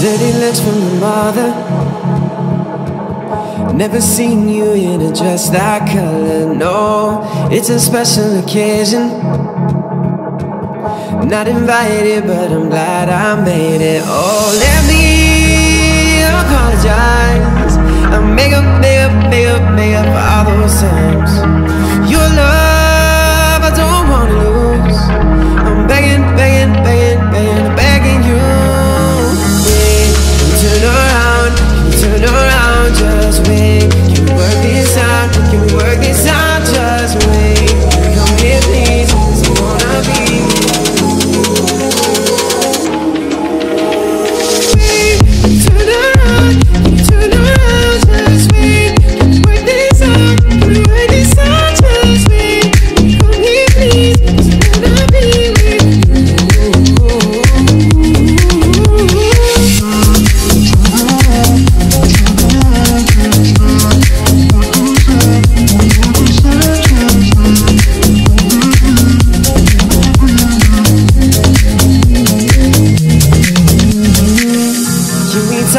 Dirty looks from your mother. Never seen you in a dress that color, no. It's a special occasion. Not invited, but I'm glad I made it. Oh, let me apologize. I make up,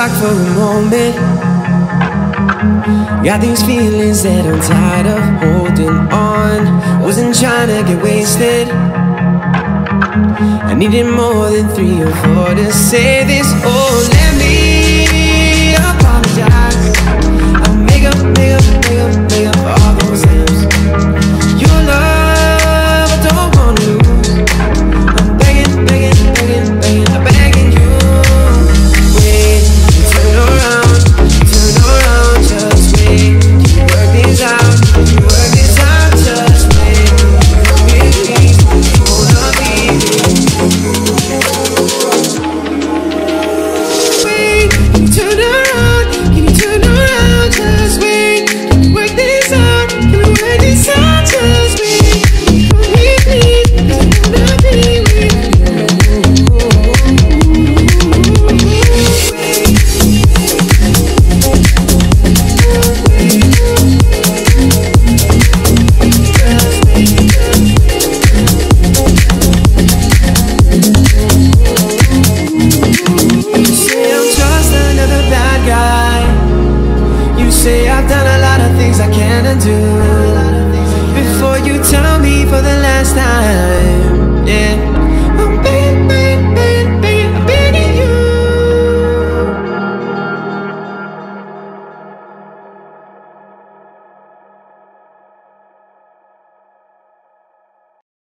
For a moment? Got these feelings that I'm tired of holding on. Wasn't trying to get wasted. I needed more than three or four to say this. Oh, let I've done a lot of things I can't undo.